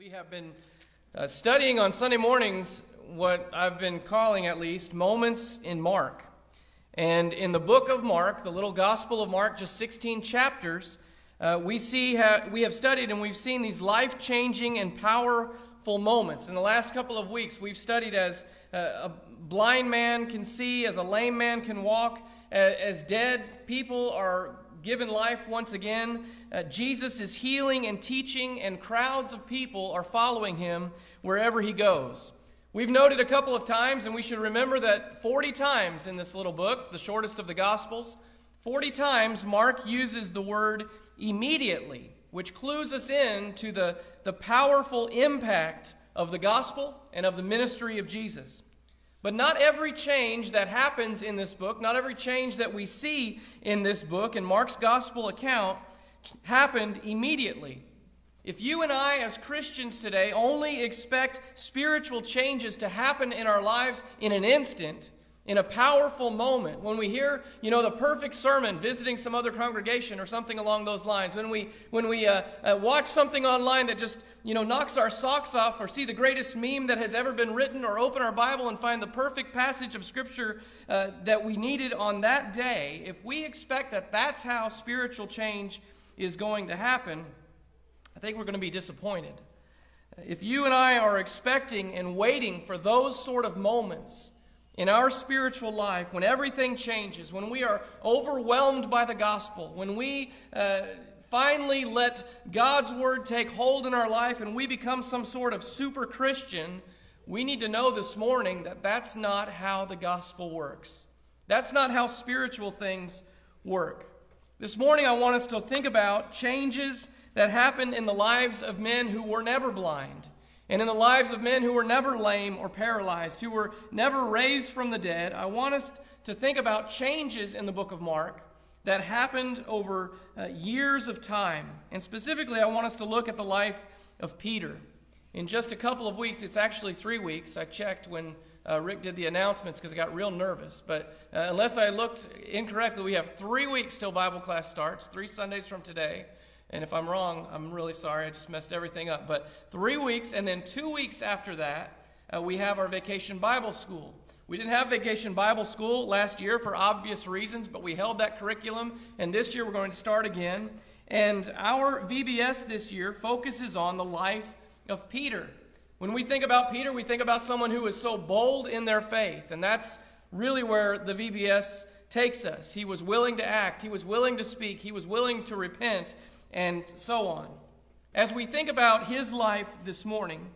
We have been uh, studying on Sunday mornings what I've been calling, at least, moments in Mark. And in the book of Mark, the little Gospel of Mark, just 16 chapters, uh, we see ha- we have studied and we've seen these life-changing and powerful moments. In the last couple of weeks, we've studied as uh, a blind man can see, as a lame man can walk, as dead people are given life once again. Uh, Jesus is healing and teaching, and crowds of people are following him wherever he goes. We've noted a couple of times, and we should remember that 40 times in this little book, the shortest of the Gospels, 40 times Mark uses the word immediately, which clues us in to the, the powerful impact of the gospel and of the ministry of Jesus. But not every change that happens in this book, not every change that we see in this book, in Mark's gospel account, happened immediately. If you and I, as Christians today, only expect spiritual changes to happen in our lives in an instant, in a powerful moment, when we hear, you know, the perfect sermon visiting some other congregation or something along those lines, when we, when we uh, uh, watch something online that just, you know, knocks our socks off or see the greatest meme that has ever been written or open our Bible and find the perfect passage of Scripture uh, that we needed on that day, if we expect that that's how spiritual change is going to happen, I think we're going to be disappointed. If you and I are expecting and waiting for those sort of moments, in our spiritual life, when everything changes, when we are overwhelmed by the gospel, when we uh, finally let God's word take hold in our life and we become some sort of super Christian, we need to know this morning that that's not how the gospel works. That's not how spiritual things work. This morning, I want us to think about changes that happen in the lives of men who were never blind and in the lives of men who were never lame or paralyzed, who were never raised from the dead, I want us to think about changes in the book of Mark that happened over uh, years of time. And specifically, I want us to look at the life of Peter. In just a couple of weeks, it's actually three weeks. I checked when uh, Rick did the announcements because I got real nervous. But uh, unless I looked incorrectly, we have three weeks till Bible class starts, three Sundays from today. And if I'm wrong, I'm really sorry. I just messed everything up. But three weeks, and then two weeks after that, uh, we have our vacation Bible school. We didn't have vacation Bible school last year for obvious reasons, but we held that curriculum, and this year we're going to start again. And our VBS this year focuses on the life of Peter. When we think about Peter, we think about someone who is so bold in their faith, and that's really where the VBS takes us. He was willing to act, he was willing to speak, he was willing to repent, and so on. As we think about his life this morning,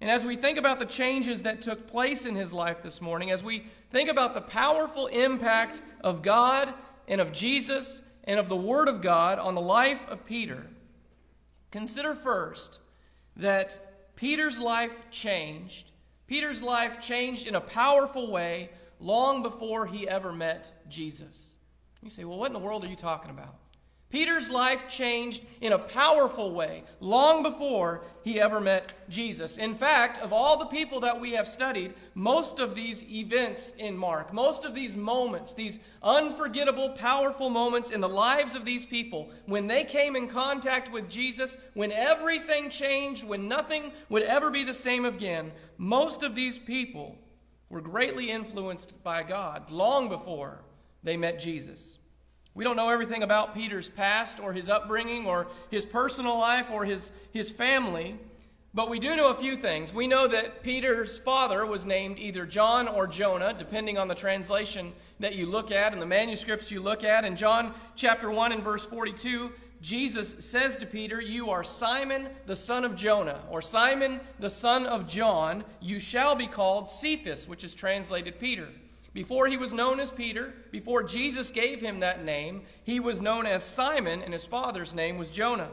and as we think about the changes that took place in his life this morning, as we think about the powerful impact of God and of Jesus and of the Word of God on the life of Peter, consider first that Peter's life changed. Peter's life changed in a powerful way long before he ever met Jesus. You say, well, what in the world are you talking about? Peter's life changed in a powerful way long before he ever met Jesus. In fact, of all the people that we have studied, most of these events in Mark, most of these moments, these unforgettable, powerful moments in the lives of these people, when they came in contact with Jesus, when everything changed, when nothing would ever be the same again, most of these people were greatly influenced by God long before they met Jesus. We don't know everything about Peter's past or his upbringing or his personal life or his, his family, but we do know a few things. We know that Peter's father was named either John or Jonah, depending on the translation that you look at and the manuscripts you look at. In John chapter 1 and verse 42, Jesus says to Peter, You are Simon the son of Jonah, or Simon the son of John. You shall be called Cephas, which is translated Peter. Before he was known as Peter, before Jesus gave him that name, he was known as Simon, and his father's name was Jonah.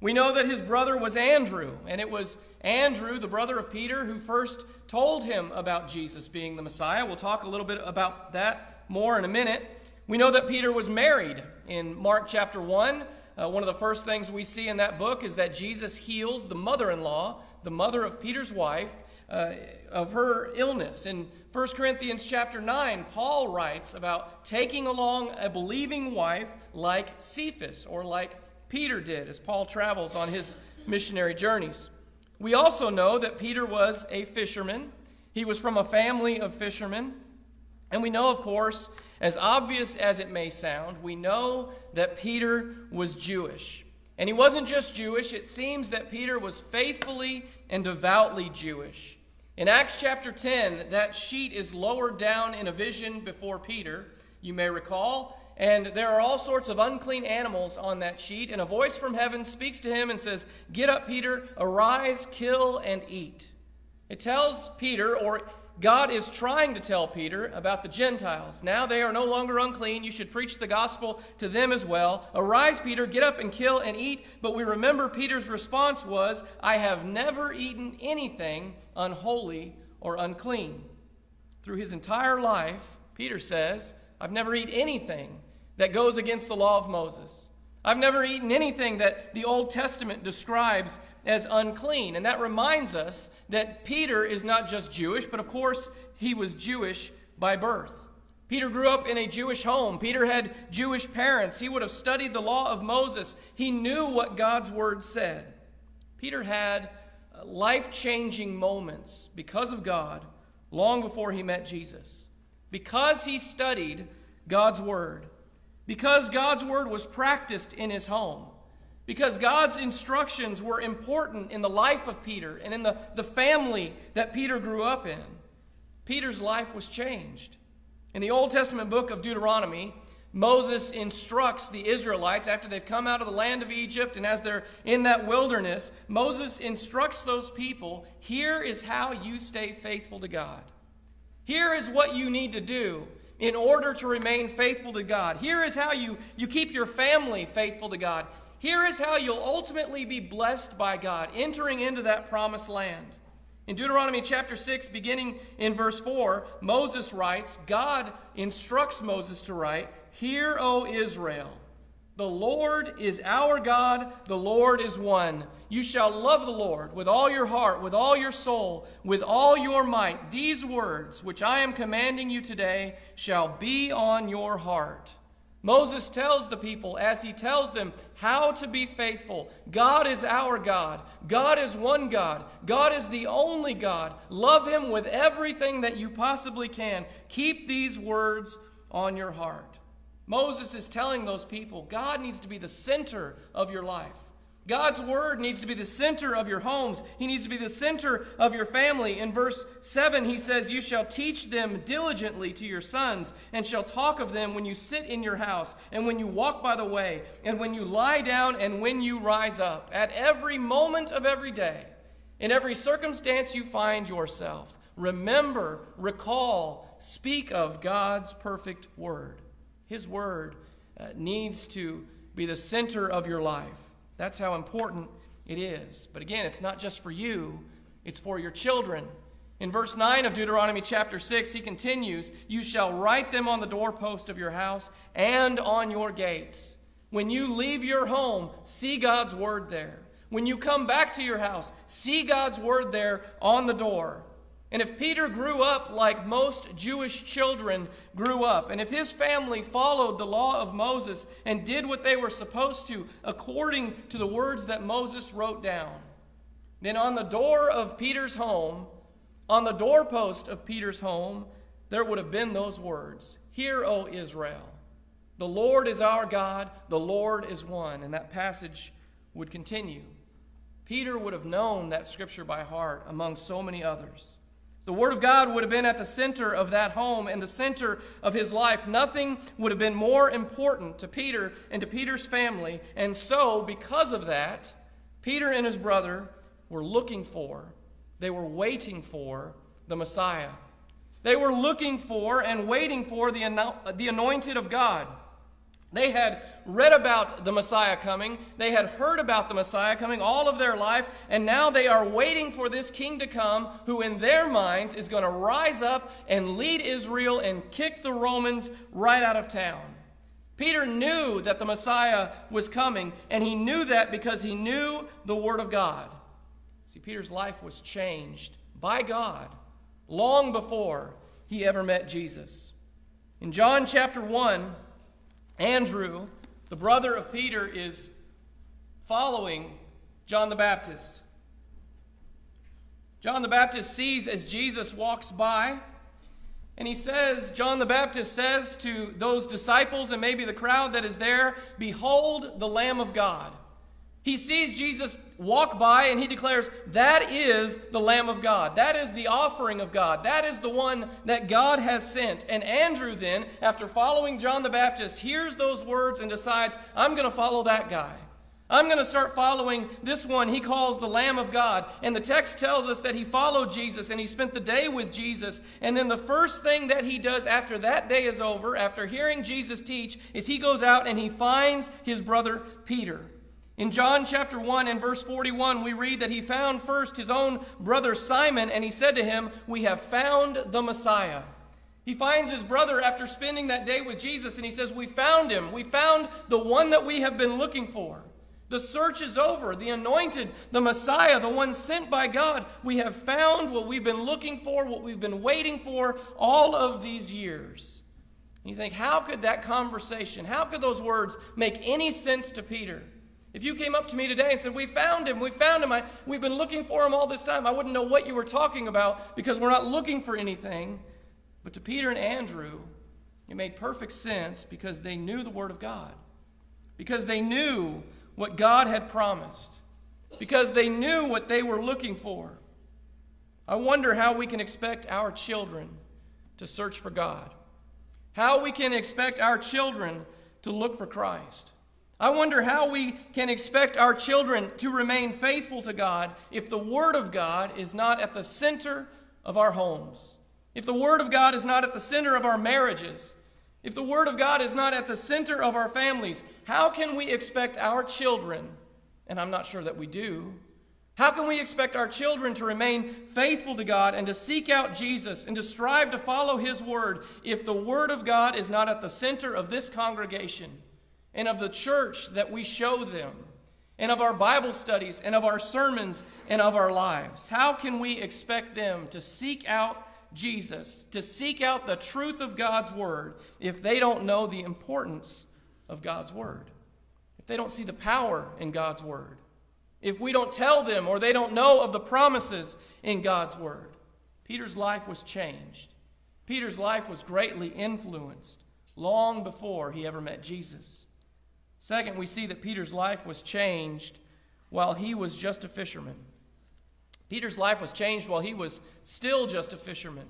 We know that his brother was Andrew, and it was Andrew, the brother of Peter, who first told him about Jesus being the Messiah. We'll talk a little bit about that more in a minute. We know that Peter was married in Mark chapter 1. Uh, one of the first things we see in that book is that Jesus heals the mother in law, the mother of Peter's wife, uh, of her illness. In 1 Corinthians chapter 9, Paul writes about taking along a believing wife like Cephas or like Peter did as Paul travels on his missionary journeys. We also know that Peter was a fisherman. He was from a family of fishermen. And we know, of course, as obvious as it may sound, we know that Peter was Jewish. And he wasn't just Jewish, it seems that Peter was faithfully and devoutly Jewish. In Acts chapter 10, that sheet is lowered down in a vision before Peter, you may recall. And there are all sorts of unclean animals on that sheet. And a voice from heaven speaks to him and says, Get up, Peter, arise, kill, and eat. It tells Peter, or God is trying to tell Peter about the Gentiles. Now they are no longer unclean. You should preach the gospel to them as well. Arise, Peter, get up and kill and eat. But we remember Peter's response was, I have never eaten anything unholy or unclean. Through his entire life, Peter says, I've never eaten anything that goes against the law of Moses. I've never eaten anything that the Old Testament describes as unclean. And that reminds us that Peter is not just Jewish, but of course, he was Jewish by birth. Peter grew up in a Jewish home. Peter had Jewish parents. He would have studied the law of Moses. He knew what God's word said. Peter had uh, life changing moments because of God long before he met Jesus. Because he studied God's word, because God's word was practiced in his home, because God's instructions were important in the life of Peter and in the, the family that Peter grew up in, Peter's life was changed. In the Old Testament book of Deuteronomy, Moses instructs the Israelites after they've come out of the land of Egypt and as they're in that wilderness, Moses instructs those people here is how you stay faithful to God. Here is what you need to do in order to remain faithful to God. Here is how you, you keep your family faithful to God. Here is how you'll ultimately be blessed by God, entering into that promised land. In Deuteronomy chapter 6, beginning in verse 4, Moses writes, God instructs Moses to write, Hear, O Israel, the Lord is our God, the Lord is one. You shall love the Lord with all your heart, with all your soul, with all your might. These words, which I am commanding you today, shall be on your heart. Moses tells the people, as he tells them how to be faithful God is our God. God is one God. God is the only God. Love him with everything that you possibly can. Keep these words on your heart. Moses is telling those people God needs to be the center of your life. God's word needs to be the center of your homes. He needs to be the center of your family. In verse 7, he says, You shall teach them diligently to your sons, and shall talk of them when you sit in your house, and when you walk by the way, and when you lie down, and when you rise up, at every moment of every day, in every circumstance you find yourself. Remember, recall, speak of God's perfect word. His word uh, needs to be the center of your life. That's how important it is. But again, it's not just for you, it's for your children. In verse 9 of Deuteronomy chapter 6, he continues, You shall write them on the doorpost of your house and on your gates. When you leave your home, see God's word there. When you come back to your house, see God's word there on the door. And if Peter grew up like most Jewish children grew up, and if his family followed the law of Moses and did what they were supposed to according to the words that Moses wrote down, then on the door of Peter's home, on the doorpost of Peter's home, there would have been those words Hear, O Israel, the Lord is our God, the Lord is one. And that passage would continue. Peter would have known that scripture by heart among so many others. The Word of God would have been at the center of that home and the center of his life. Nothing would have been more important to Peter and to Peter's family. And so, because of that, Peter and his brother were looking for, they were waiting for the Messiah. They were looking for and waiting for the, the anointed of God. They had read about the Messiah coming. They had heard about the Messiah coming all of their life, and now they are waiting for this king to come who, in their minds, is going to rise up and lead Israel and kick the Romans right out of town. Peter knew that the Messiah was coming, and he knew that because he knew the Word of God. See, Peter's life was changed by God long before he ever met Jesus. In John chapter 1, Andrew, the brother of Peter, is following John the Baptist. John the Baptist sees as Jesus walks by, and he says, John the Baptist says to those disciples and maybe the crowd that is there, Behold the Lamb of God. He sees Jesus walk by and he declares, That is the Lamb of God. That is the offering of God. That is the one that God has sent. And Andrew, then, after following John the Baptist, hears those words and decides, I'm going to follow that guy. I'm going to start following this one he calls the Lamb of God. And the text tells us that he followed Jesus and he spent the day with Jesus. And then the first thing that he does after that day is over, after hearing Jesus teach, is he goes out and he finds his brother Peter. In John chapter 1 and verse 41, we read that he found first his own brother Simon, and he said to him, We have found the Messiah. He finds his brother after spending that day with Jesus, and he says, We found him. We found the one that we have been looking for. The search is over. The anointed, the Messiah, the one sent by God. We have found what we've been looking for, what we've been waiting for all of these years. And you think, how could that conversation, how could those words make any sense to Peter? If you came up to me today and said, We found him, we found him, I, we've been looking for him all this time, I wouldn't know what you were talking about because we're not looking for anything. But to Peter and Andrew, it made perfect sense because they knew the Word of God, because they knew what God had promised, because they knew what they were looking for. I wonder how we can expect our children to search for God, how we can expect our children to look for Christ. I wonder how we can expect our children to remain faithful to God if the Word of God is not at the center of our homes, if the Word of God is not at the center of our marriages, if the Word of God is not at the center of our families, how can we expect our children, and I'm not sure that we do, how can we expect our children to remain faithful to God and to seek out Jesus and to strive to follow His Word if the Word of God is not at the center of this congregation and of the church that we show them and of our Bible studies and of our sermons and of our lives? How can we expect them to seek out Jesus, to seek out the truth of God's Word, if they don't know the importance of God's Word, if they don't see the power in God's Word, if we don't tell them or they don't know of the promises in God's Word. Peter's life was changed. Peter's life was greatly influenced long before he ever met Jesus. Second, we see that Peter's life was changed while he was just a fisherman. Peter's life was changed while he was still just a fisherman.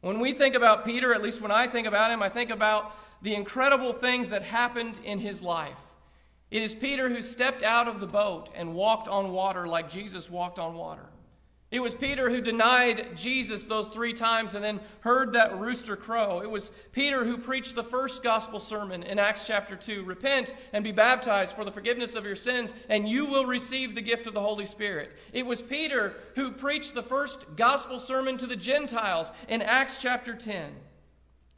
When we think about Peter, at least when I think about him, I think about the incredible things that happened in his life. It is Peter who stepped out of the boat and walked on water like Jesus walked on water. It was Peter who denied Jesus those three times and then heard that rooster crow. It was Peter who preached the first gospel sermon in Acts chapter 2 Repent and be baptized for the forgiveness of your sins, and you will receive the gift of the Holy Spirit. It was Peter who preached the first gospel sermon to the Gentiles in Acts chapter 10.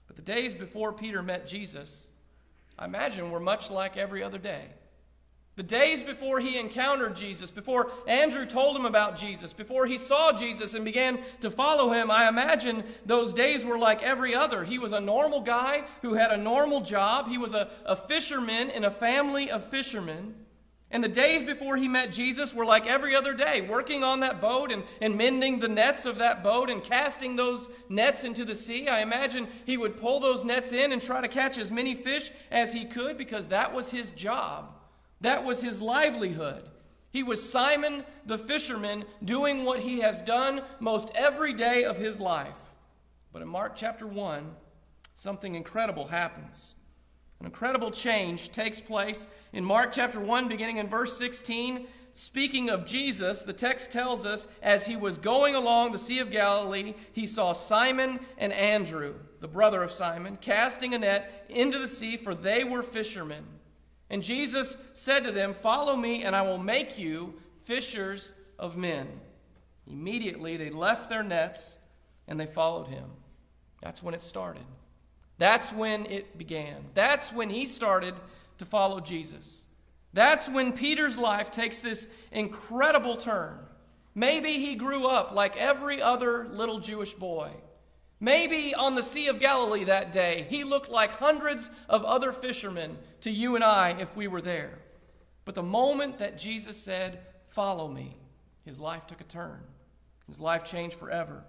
But the days before Peter met Jesus, I imagine, were much like every other day. The days before he encountered Jesus, before Andrew told him about Jesus, before he saw Jesus and began to follow him, I imagine those days were like every other. He was a normal guy who had a normal job. He was a, a fisherman in a family of fishermen. And the days before he met Jesus were like every other day, working on that boat and, and mending the nets of that boat and casting those nets into the sea. I imagine he would pull those nets in and try to catch as many fish as he could because that was his job. That was his livelihood. He was Simon the fisherman doing what he has done most every day of his life. But in Mark chapter 1, something incredible happens. An incredible change takes place in Mark chapter 1, beginning in verse 16. Speaking of Jesus, the text tells us as he was going along the Sea of Galilee, he saw Simon and Andrew, the brother of Simon, casting a net into the sea, for they were fishermen. And Jesus said to them, Follow me, and I will make you fishers of men. Immediately they left their nets and they followed him. That's when it started. That's when it began. That's when he started to follow Jesus. That's when Peter's life takes this incredible turn. Maybe he grew up like every other little Jewish boy. Maybe on the Sea of Galilee that day, he looked like hundreds of other fishermen to you and I if we were there. But the moment that Jesus said, Follow me, his life took a turn. His life changed forever.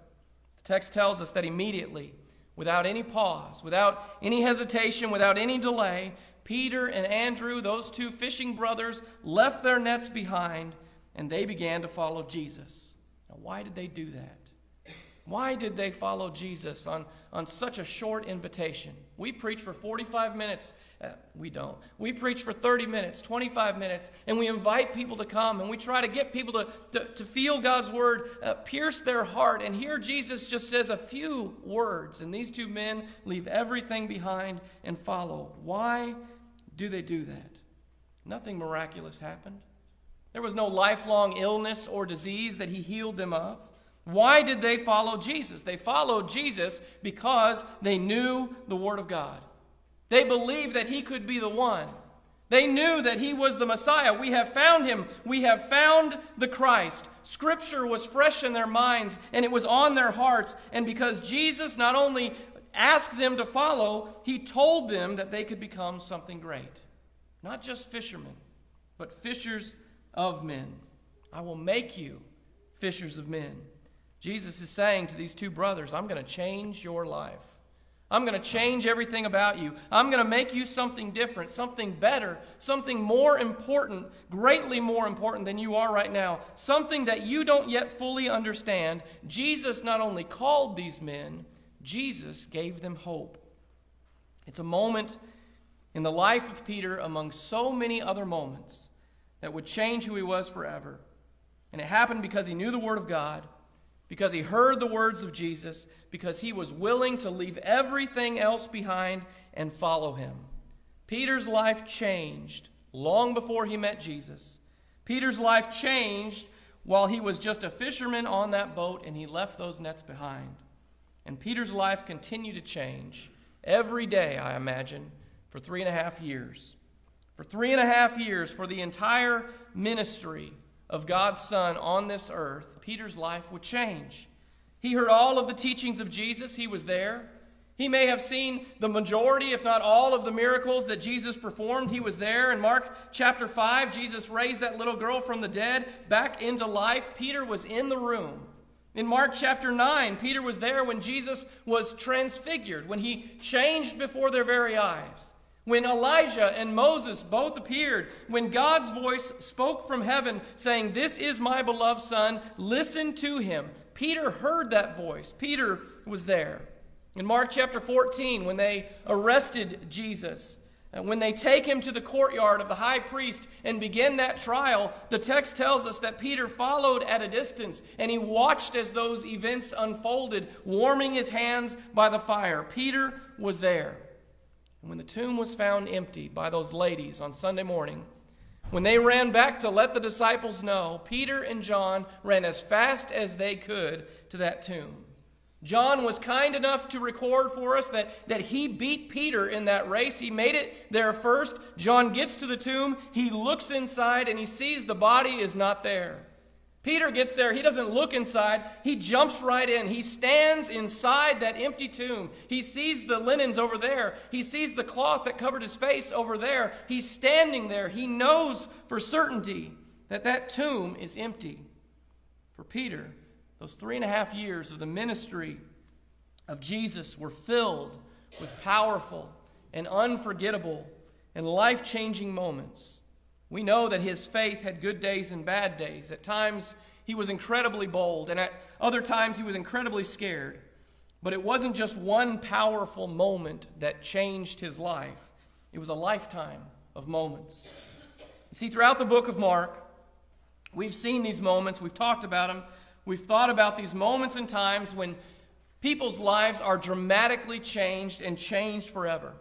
The text tells us that immediately, without any pause, without any hesitation, without any delay, Peter and Andrew, those two fishing brothers, left their nets behind and they began to follow Jesus. Now, why did they do that? Why did they follow Jesus on, on such a short invitation? We preach for 45 minutes. Uh, we don't. We preach for 30 minutes, 25 minutes, and we invite people to come and we try to get people to, to, to feel God's word uh, pierce their heart. And here Jesus just says a few words, and these two men leave everything behind and follow. Why do they do that? Nothing miraculous happened. There was no lifelong illness or disease that he healed them of. Why did they follow Jesus? They followed Jesus because they knew the Word of God. They believed that He could be the one. They knew that He was the Messiah. We have found Him. We have found the Christ. Scripture was fresh in their minds and it was on their hearts. And because Jesus not only asked them to follow, He told them that they could become something great. Not just fishermen, but fishers of men. I will make you fishers of men. Jesus is saying to these two brothers, I'm going to change your life. I'm going to change everything about you. I'm going to make you something different, something better, something more important, greatly more important than you are right now, something that you don't yet fully understand. Jesus not only called these men, Jesus gave them hope. It's a moment in the life of Peter among so many other moments that would change who he was forever. And it happened because he knew the Word of God because he heard the words of Jesus, because he was willing to leave everything else behind and follow him. Peter's life changed long before he met Jesus. Peter's life changed while he was just a fisherman on that boat and he left those nets behind. And Peter's life continued to change every day, I imagine, for three and a half years. For three and a half years, for the entire ministry of God's Son on this earth, Peter's life would change. He heard all of the teachings of Jesus, he was there. He may have seen the majority, if not all, of the miracles that Jesus performed. He was there. In Mark chapter 5, Jesus raised that little girl from the dead back into life. Peter was in the room. In Mark chapter 9, Peter was there when Jesus was transfigured, when he changed before their very eyes. When Elijah and Moses both appeared, when God's voice spoke from heaven saying, This is my beloved Son, listen to him. Peter heard that voice. Peter was there. In Mark chapter 14, when they arrested Jesus, uh, when they take him to the courtyard of the high priest and begin that trial, the text tells us that Peter followed at a distance and he watched as those events unfolded, warming his hands by the fire. Peter was there. And when the tomb was found empty by those ladies on Sunday morning, when they ran back to let the disciples know, Peter and John ran as fast as they could to that tomb. John was kind enough to record for us that, that he beat Peter in that race. He made it there first. John gets to the tomb. He looks inside and he sees the body is not there. Peter gets there. He doesn't look inside. He jumps right in. He stands inside that empty tomb. He sees the linens over there. He sees the cloth that covered his face over there. He's standing there. He knows for certainty that that tomb is empty. For Peter, those three and a half years of the ministry of Jesus were filled with powerful and unforgettable and life changing moments. We know that his faith had good days and bad days. At times, he was incredibly bold, and at other times, he was incredibly scared. But it wasn't just one powerful moment that changed his life, it was a lifetime of moments. See, throughout the book of Mark, we've seen these moments, we've talked about them, we've thought about these moments and times when people's lives are dramatically changed and changed forever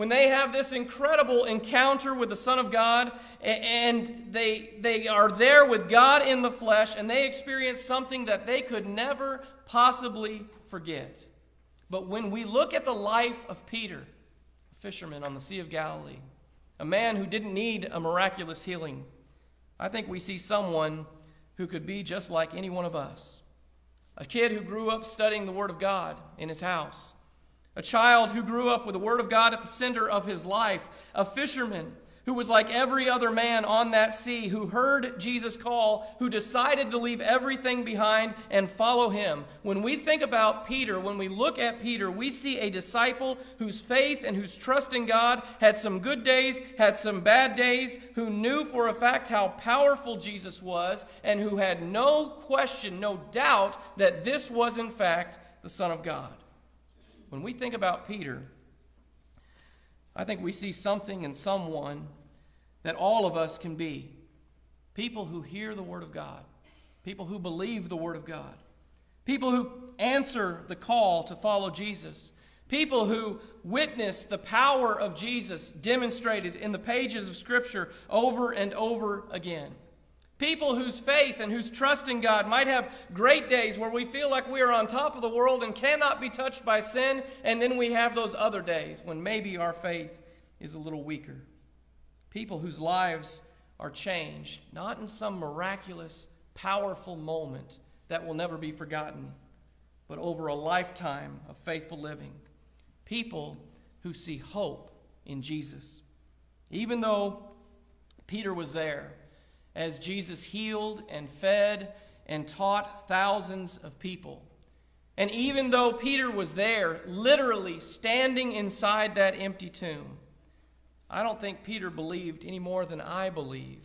when they have this incredible encounter with the Son of God and they, they are there with God in the flesh and they experience something that they could never possibly forget. But when we look at the life of Peter, a fisherman on the Sea of Galilee, a man who didn't need a miraculous healing, I think we see someone who could be just like any one of us. A kid who grew up studying the Word of God in his house a child who grew up with the Word of God at the center of his life, a fisherman, who was like every other man on that sea, who heard Jesus call, who decided to leave everything behind and follow him. When we think about Peter, when we look at Peter, we see a disciple whose faith and whose trust in God had some good days, had some bad days, who knew for a fact how powerful Jesus was, and who had no question, no doubt that this was in fact the Son of God. When we think about Peter, I think we see something in someone that all of us can be. People who hear the Word of God, people who believe the Word of God, people who answer the call to follow Jesus, people who witness the power of Jesus demonstrated in the pages of Scripture over and over again. People whose faith and whose trust in God might have great days where we feel like we are on top of the world and cannot be touched by sin, and then we have those other days when maybe our faith is a little weaker. People whose lives are changed, not in some miraculous, powerful moment that will never be forgotten, but over a lifetime of faithful living. People who see hope in Jesus. Even though Peter was there, as Jesus healed and fed and taught thousands of people. And even though Peter was there, literally standing inside that empty tomb, I don't think Peter believed any more than I believe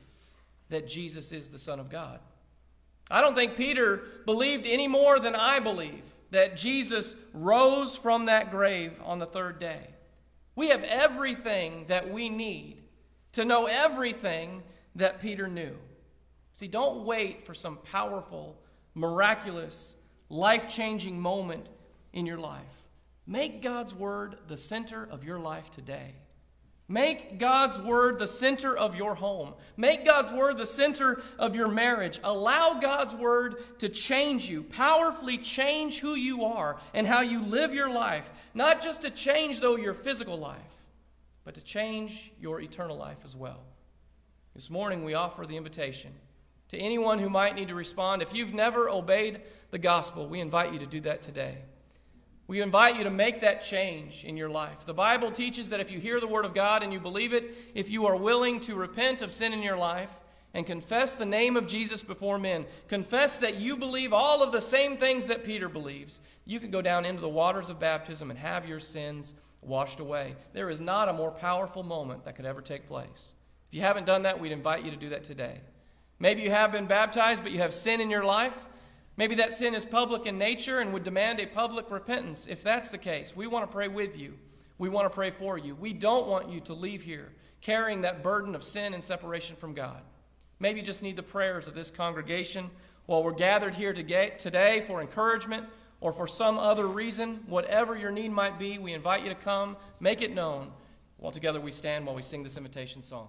that Jesus is the Son of God. I don't think Peter believed any more than I believe that Jesus rose from that grave on the third day. We have everything that we need to know everything that Peter knew. See, don't wait for some powerful, miraculous, life changing moment in your life. Make God's Word the center of your life today. Make God's Word the center of your home. Make God's Word the center of your marriage. Allow God's Word to change you, powerfully change who you are and how you live your life. Not just to change, though, your physical life, but to change your eternal life as well. This morning we offer the invitation to anyone who might need to respond. If you've never obeyed the gospel, we invite you to do that today. We invite you to make that change in your life. The Bible teaches that if you hear the Word of God and you believe it, if you are willing to repent of sin in your life and confess the name of Jesus before men, confess that you believe all of the same things that Peter believes, you can go down into the waters of baptism and have your sins washed away. There is not a more powerful moment that could ever take place. If you haven't done that, we'd invite you to do that today. Maybe you have been baptized, but you have sin in your life. Maybe that sin is public in nature and would demand a public repentance. If that's the case, we want to pray with you. We want to pray for you. We don't want you to leave here carrying that burden of sin and separation from God. Maybe you just need the prayers of this congregation while we're gathered here today for encouragement or for some other reason. Whatever your need might be, we invite you to come, make it known while together we stand while we sing this invitation song.